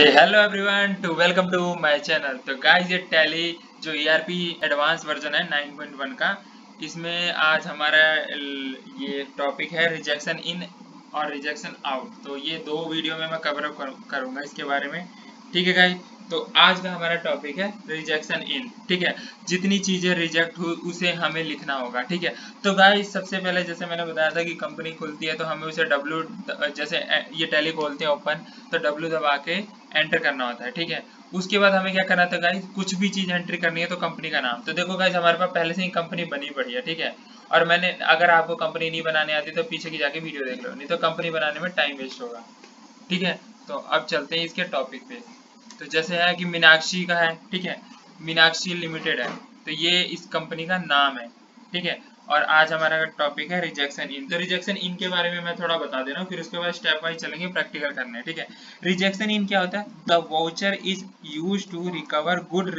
Hello everyone to welcome to my channel तो guys ये Tally जो ईआरपी एडवांस वर्जन है 9.1 का, इसमें आज हमारा ये टॉपिक है रिजेक्शन इन और रिजेक्शन आउट तो ये दो वीडियो में मैं कवर अप करूँगा इसके बारे में। ठीक है गाइस तो आज का हमारा टॉपिक है रिजेक्शन इन ठीक है? जितनी चीज़ें रिजेक्ट हुई उसे हमें लिखना होगा। ठीक है? तो गाइस सबसे पहले जैसे मैंने बताया था कि कंपनी खुलती है तो हमें उसे डब्ल्यू जैसे, ये टैली खोलते हैं ओपन तो डब्ल्यू दबा के एंटर करना होता है, ठीक है? उसके बाद हमें क्या करना था गाइस कुछ भी चीज़ एंट्री करनी है तो कंपनी का नाम। तो देखो गाइस हमारे पास पहले से ही कंपनी बनी पड़ी है, ठीक है? और मैंने, अगर आपको कंपनी नहीं बनाने आती तो पीछे की जाके वीडियो देख लो, नहीं तो कंपनी बनाने में टाइम वेस्ट होगा, ठीक है? तो अब चलते हैं इसके टॉपिक पे। तो जैसे है कि मीनाक्षी का है, ठीक है? मीनाक्षी लिमिटेड है तो ये इस कंपनी का नाम है, ठीक है? और आज हमारा टॉपिक है रिजेक्शन इन तो रिजेक्शन इन के बारे में मैं थोड़ा बता दे रहा हूँ, फिर उसके बाद स्टेप वाइज चलेंगे प्रैक्टिकल करने ठीक है? रिजेक्शन इन क्या होता है? The voucher is use to recover good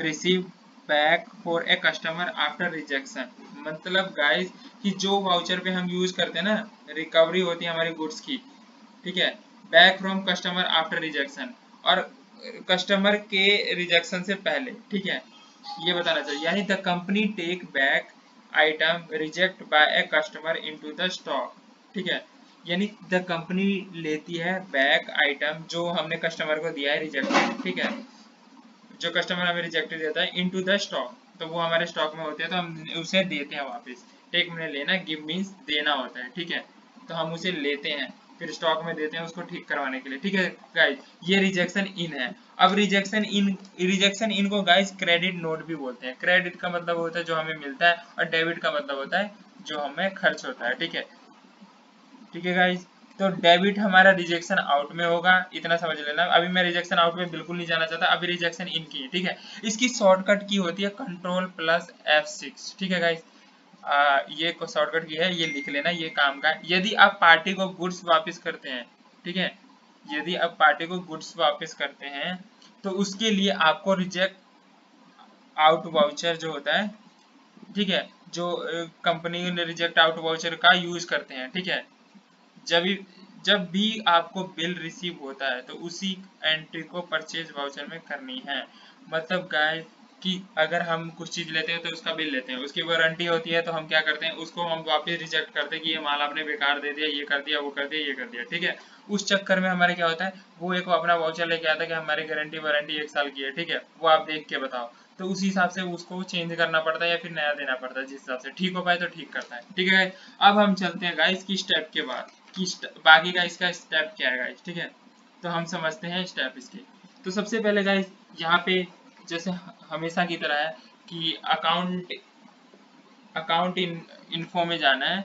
receive back for a customer after rejection मतलब गाइस कि जो वाउचर पे हम यूज़ करते हैं ना रिकवरी होती है हमारी गुड्स की, ठीक है? Back from customer after rejection और कस्टमर के रिजेक्शन से पहले, ठीक है? ये बताना चाहिए यानी the company take back item reject by a customer into the stock ठीक है? यानी द कंपनी लेती है बैक आइटम जो हमने कस्टमर को दिया है रिजेक्ट ठीक है? जो कस्टमर हमें रिजेक्टेड देता है इनटू द स्टॉक तो वो हमारे स्टॉक में होते हैं तो हम उसे देते हैं वापस। टेक मैंने लेना गिव मीन्स देना होता है। ठीक है? तो हम उसे लेते हैं। फिर स्टॉक में देते हैं उसको ठीक करवाने के लिए। ठीक है गाइस ये रिजेक्शन इन है। अब रिजेक्शन इन रिजेक्शन इन को गाइस क्रेडिट नोट भी बोलते हैं। क्रेडिट का मतलब होता है जो हमें मिलता है और डेबिट का मतलब होता है जो हमें खर्च होता है। ठीक है? ठीक है गाइज़ तो डेबिट हमारा रिजेक्शन आउट में होगा। इतना समझ लेना। अभी मैं रिजेक्शन आउट में बिल्कुल नहीं जाना चाहता। अभी रिजेक्शन इन की ठीक है? इसकी शॉर्टकट की होती है कंट्रोल प्लस एफ़ सिक्स ठीक है गाइस आ, ये शॉर्टकट की है ये लिख लेना ये काम का। यदि आप पार्टी को गुड्स वापस करते हैं ठीक है? यदि आप पार्टी को गुड्स वापस करते हैं तो उसके लिए आपको रिजेक्ट आउट वाउचर जो होता है ठीक है? जो कंपनी ने रिजेक्ट आउट वाउचर का यूज़ करते हैं ठीक है? जब जब भी आपको बिल रिसीव होता है तो उसी एंट्री को परचेज वाउचर में करनी है। मतलब गाइस कि अगर हम कुछ चीज़ लेते हैं तो उसका बिल लेते हैं। उसकी वारंटी होती है तो हम क्या करते हैं? उसको हम वापस रिजेक्ट करते हैं कि ये माल आपने बेकार दे दिया, ये कर दिया, वो कर दिया, ये कर दिया, ठीक है? उस चक्कर में हमारे क्या होता है? वो एक अपना वाउचर लेके आता है कि हमारी गारंटी वारंटी एक साल की है, ठीक है? वो आप देख के बताओ। तो उसी हिसाब से उसको चेंज करना पड़ता है या फिर नया देना पड़ता है, जिस हिसाब से ठीक हो पाए तो ठीक करता है, ठीक है? अब हम चलते हैं गाइस की स्टेप के बाद। की बाकी का इसका स्टेप क्या है गाइस ठीक है? तो हम समझते हैं स्टेप इसके। तो सबसे पहले गाइस यहाँ पे जैसे हमेशा की तरह है कि अकाउंट अकाउंट इन इन्फो में जाना है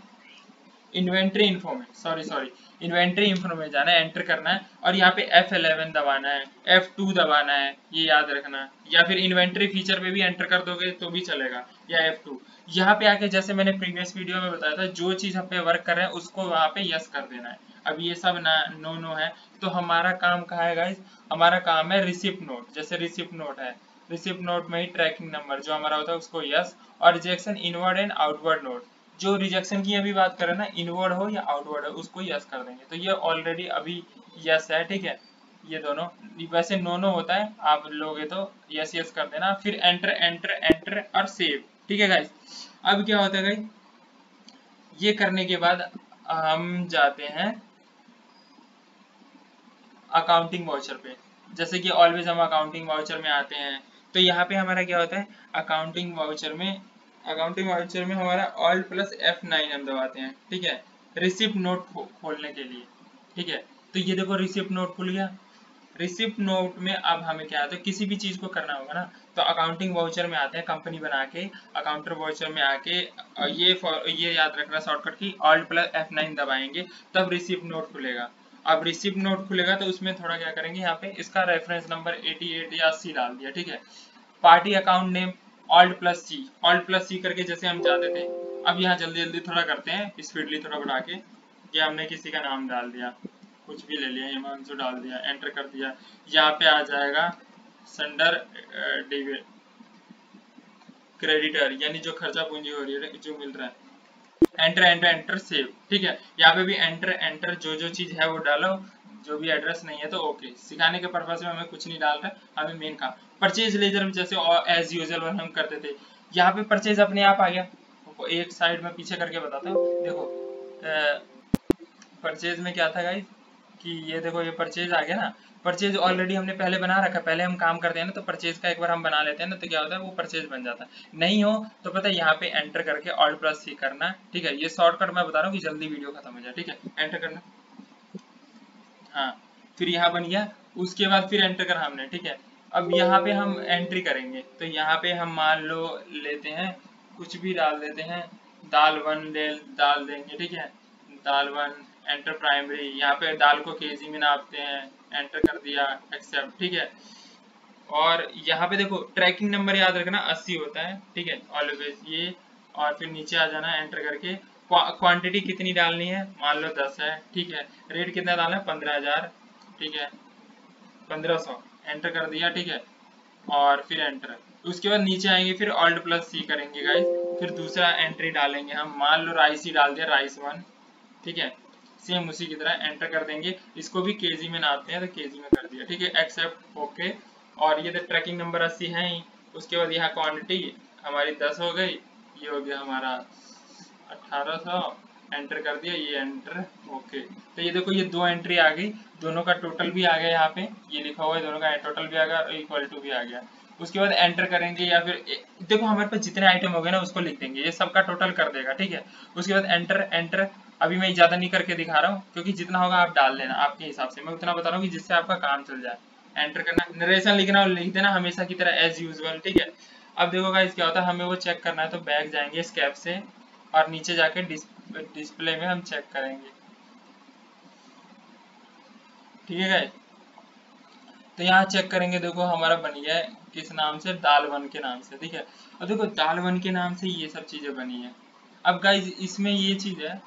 इन्वेंट्री इन्फो में सॉरी सॉरी इन्वेंट्री इन्फो में जाना है एंटर करना है, और यहाँ पे F11 दबाना है F2 दबाना है, ये याद रखना या फिर इन्वेंट्री फीचर पे भी एंटर कर दोगे तो भी चलेगा, या F2 यहाँ पे आके जैसे मैंने प्रीवियस वीडियो में बताया था, जो चीज़ हम पे वर्क कर रहे हैं, उसको वहाँ पे यस कर देना है। अब ये सब ना नो नो है। तो हमारा काम कहा है गाइज़ हमारा काम है रिसिप्ट नोट जैसे रिसिप्ट नोट है। रिसिप्ट नोट में ही ट्रैकिंग नंबर जो हमारा होता है उसको यस और rejection inward and outward note जो रिजेक्शन की अभी बात करें ना इनवर्ड हो या आउटवर्ड हो, उसको यस कर देंगे। तो ये ऑलरेडी अभी यस है, ठीक है? ये दोनों, वैसे नो नो होता है, आप लोगे तो यस यस कर देना। फिर एंटर एंटर एंटर और सेव ठीक है गाइस अब क्या होता है गाइस ये करने के बाद हम जाते हैं अकाउंटिंग वाउचर पे। जैसे कि ऑलवेज हम अकाउंटिंग वाउचर में आते हैं। तो यहाँ पे हमारा क्या होता है? अकाउंटिंग वाउचर में अकाउंटिंग वाउचर में हमारा ऑल प्लस एफ़ नाइन हम दबाते हैं, ठीक है? रिसिप्ट नोट खोलने के लिए, ठीक है? तो ये देखो रिसिप्ट नोट खुल गया। रिसिप्ट नोट में अब हमें क्या आता है? किसी भी चीज़ को करना होगा ना? तो अकाउंटिंग वाउचर में आते हैं कंपनी बना के अकाउंटर वाउचर में आके ये ये याद रखना शॉर्टकट की ऑल्ट प्लस एफ़ नाइन दबाएँगे, तब रिसिप्ट नोट खुलेगा। अब रिसिप्ट नोट खुलेगा तो उसमें थोड़ा क्या करेंगे यहाँ पे, इसका रेफरेंस नंबर 88 या सी डाल दिया, ठीक है? Party account name alt plus C alt plus C करके जैसे हम चाहते थे। अब यहाँ जल्दी जल्दी थोड़ा करते हैं स्पीडली थोड़ा बढ़ा के ये हमने किसी का नाम डाल दिया, कुछ भी ले लिया हिमांशु डाल दिया एंटर कर दिया, यहाँ पे आ जाएगा संडर क्रेडिटर यानी जो खर्चा पूंजी हो रही है, जो मिल रहा है। एंटर एंटर एंटर सेव ठीक है? यहाँ पे भी एंटर एंटर जो जो चीज़ है वो डालो। जो भी एड्रेस नहीं है तो ओके सिखाने के पर्पज में हमें कुछ नहीं डाल रहा हमें मेन काम। परचेज लेजर में जैसे एज यूजल हम करते थे। यहाँ पे परचेज अपने आप आ गया। एक साइड में पीछे करके बताता हूँ। देखो परचेज में क्या था गाइज़ कि ये देखो ये परचेज आ गया ना। परचेज ऑलरेडी हमने पहले बना रखा पहले हम काम करते हैं ना तो परचेज का एक बार हम बना लेते हैं ना तो क्या होता है, वो परचेज बन जाता है। नहीं हो तो पता है, यहाँ पे एंटर करके ऑल्ट प्लस सी करना ठीक है, ये शॉर्टकट मैं बता रहा हूँ कि जल्दी वीडियो खत्म हो जाए। ठीक है एंटर करना। हाँ फिर यहाँ बन गया। उसके बाद फिर एंटर करा हमने। ठीक है, अब यहाँ पे हम एंट्री करेंगे। तो यहाँ पे हम मान लो लेते हैं, कुछ भी डाल देते हैं। दाल वन डाल देंगे। ठीक है, दाल वन एंटर प्राइमरी यहाँ पे दाल को केजी में नापते हैं। एंटर कर दिया एक्सेप्ट ठीक है? और यहाँ पे देखो ट्रैकिंग नंबर याद रखना 80 होता है, ठीक है? ऑलवेज ये। और फिर नीचे आ जाना एंटर करके। क्वांटिटी कितनी डालनी है? मान लो 10 है, ठीक है? रेट कितना डालना है? पंद्रह हज़ार, ठीक है? पंद्रह सौ। एंटर कर दिया, ठीक है? और फिर एंटर उसके बाद नीचे आएँगे, फिर ऑल्ट प्लस सी करेंगे गाइस फिर दूसरा एंट्री डालेंगे हम। मान लो राइस ही डाल दिया राइस वन ठीक है? सेम उसी की तरह एंटर कर देंगे। इसको भी केजी में नापते हैं तो केजी में कर दिया। ठीक है? एक्सेप्ट ओके और ये तो ट्रैकिंग नंबर अस्सी है ही। उसके बाद यहाँ क्वांटिटी हमारी दस हो गई। ये हो गया हमारा अठारह सौ। एंटर कर दिया, ये एंटर ओके तो ये देखो, ये दो एंट्री आ गई। दोनों का टोटल भी आ गया यहाँ पे। ये लिखा हुआ है, दोनों का टोटल भी आ गया और इक्वल टू भी आ गया। उसके बाद एंटर करेंगे या फिर देखो, हमारे पास जितने आइटम हो गए ना, उसको लिख देंगे। ये सबका टोटल कर देगा, ठीक है? उसके बाद एंटर एंटर अभी मैं ज़्यादा नहीं करके दिखा रहा हूँ, क्योंकि जितना होगा आप डाल देना, आपके हिसाब से। मैं उतना बता रहा हूँ कि जिससे आपका काम चल जाए। एंटर करना नरेशन लिखना और लिख देना हमेशा की तरह एज यूजल ठीक है? अब देखो गाइस क्या होता है, हमें वो चेक करना है तो बैग जाएँगे स्कैप से, और नीचे जाके डिस्प्ले में हम चेक करेंगे। ठीक है गाइस तो यहाँ चेक करेंगे, देखो हमारा बन गया है, किस नाम से? दाल वन के नाम से, ठीक है? और देखो दाल वन के नाम से ये सब चीज़ें बनी है। अब गाइज़ इसमें ये चीज़ है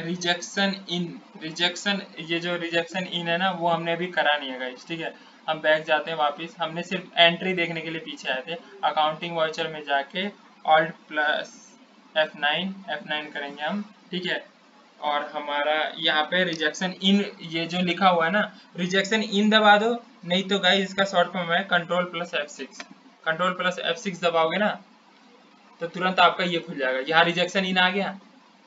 रिजेक्शन इन रिजेक्शन ये जो रिजेक्शन इन है ना, वो हमने अभी करा नहीं है गाइस ठीक है? हम बैक जाते हैं वापस। हमने सिर्फ़ एंट्री देखने के लिए पीछे आए थे। अकाउंटिंग वाउचर में जाके alt plus F nine F nine करेंगे हम, ठीक है? और हमारा यहाँ पे रिजेक्शन इन ये जो लिखा हुआ है ना रिजेक्शन इन दबा दो, नहीं तो गाइस इसका शॉर्ट फॉर्म है control plus F six control plus F six दबाओगे ना तो तुरंत आपका ये खुल जाएगा। यहाँ रिजेक्शन इन आ गया।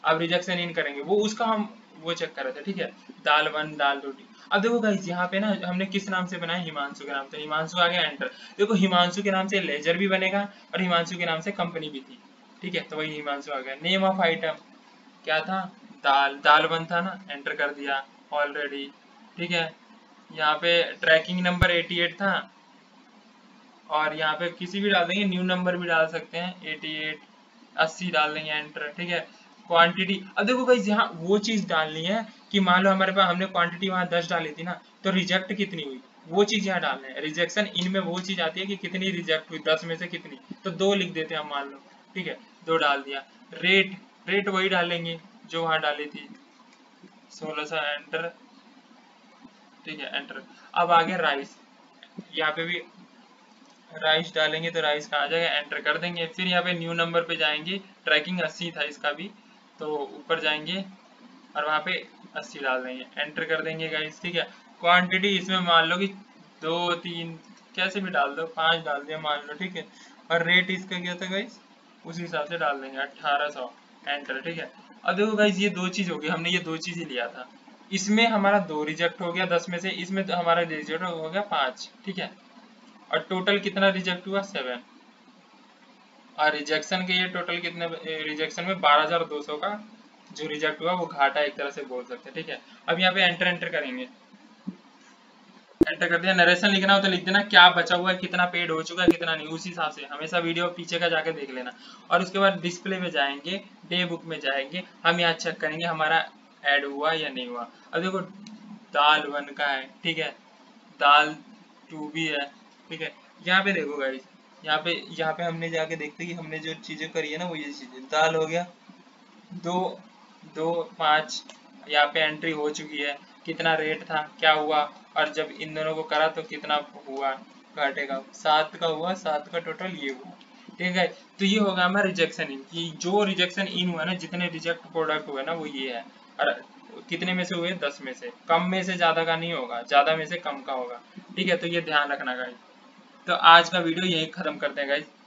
अब रिजेक्शन इन करेंगे। वो, उसका हम वो चेक कर रहे थे, ठीक है? दाल वन, दाल रोटी। अब देखो गाइस यहाँ पे ना हमने किस नाम से बनाया? हिमांशु के नाम से। हिमांशु आ गया एंटर देखो, हिमांशु के नाम से लेजर भी बनेगा और हिमांशु के नाम से कंपनी भी थी। ठीक है? तो वही हिमांशु आ गया। नेम ऑफ़ आइटम क्या था? दाल। दाल वन था ना? एंटर कर दिया ऑलरेडी ठीक है? यहाँ पे ट्रैकिंग नंबर 88 था। और यहाँ पे किसी भी डाल देंगे न्यू नंबर भी डाल सकते हैं। 88 80 डाल देंगे एंटर ठीक है? क्वांटिटी अब देखो भाई यहाँ वो चीज़ डालनी है कि मान लो हमारे पास हमने क्वांटिटी वहाँ दस डाली थी ना तो रिजेक्ट कितनी हुई? वो चीज़ यहाँ डालना है। रिजेक्शन इनमें वो चीज़ आती है कि कितनी रिजेक्ट हुई? दस में से कितनी? तो दो लिख देते हैं हम मान लो, ठीक है? दो डाल दिया। रेट रेट वही डालेंगे जो वहाँ डाली थी। सोलह सा एंटर ठीक है एंटर अब आ गया राइस यहाँ पे भी राइस डालेंगे तो राइस का आ जाएगा? एंटर कर देंगे। फिर यहाँ पे न्यू नंबर पे जाएँगे। ट्रैकिंग अस्सी था इसका भी। तो ऊपर जाएँगे और वहाँ पे अस्सी डाल देंगे। एंटर कर देंगे गाइस ठीक है? क्वांटिटी इसमें मान लो कि दो, तीन, कैसे भी डाल दो, पाँच डाल दिया मान लो, ठीक है? और रेट इसका क्या था गाइस उस हिसाब से डाल देंगे, अट्ठारह सौ। एंटर ठीक है? अब देखो गाइस ये दो चीज़ होगी हमने ये दो चीज़ ही लिया था। इसमें हमारा दो रिजेक्ट हो गया, दस में से, इसमें तो हमारा रिजेक्ट हो गया पाँच, ठीक है? और टोटल कितना रिजेक्ट हुआ? सेवन और रिजेक्शन के ये टोटल कितने रिजेक्शन में बारह हज़ार दो सौ का जो रिजेक्ट हुआ, वो घाटा एक तरह से बोल सकते हैं, ठीक है? अब यहाँ पे एंटर एंटर करेंगे। एंटर कर दिया नरेशन लिखना हो तो लिख देना, क्या बचा हुआ है, कितना पेड हो चुका है, कितना नहीं, उसी हिसाब से। हमेशा वीडियो पीछे का जाके देख लेना। और उसके बाद डिस्प्ले में जाएँगे डे बुक में जाएँगे, हम यहाँ चेक करेंगे हमारा ऐड हुआ या नहीं हुआ। अब देखो, दाल वन का है, ठीक है? दाल टू भी है, ठीक है? यहाँ पे देखो गाइस यहाँ पे यहाँ पे हमने जाके देखते कि हमने जो चीज़ें करी है ना, वो ये चीज़ें। दाल हो गया, दो दो, पाँच, यहाँ पे एंट्री हो चुकी है। कितना रेट था, क्या हुआ, और जब इन दोनों को करा तो कितना हुआ घाटे का? सात का हुआ, सात का टोटल ये हुआ। ठीक है तो ये होगा हमारा रिजेक्शन इन कि जो रिजेक्शन इन हुआ ना, जितने रिजेक्ट प्रोडक्ट हुए ना, वो ये है। और कितने में से हुए? दस में से। कम में से ज़्यादा का नहीं होगा, ज़्यादा में से कम का होगा। ठीक है तो ये ध्यान रखना गाइज़ तो आज का वीडियो यही ख़त्म करते हैं गाइज़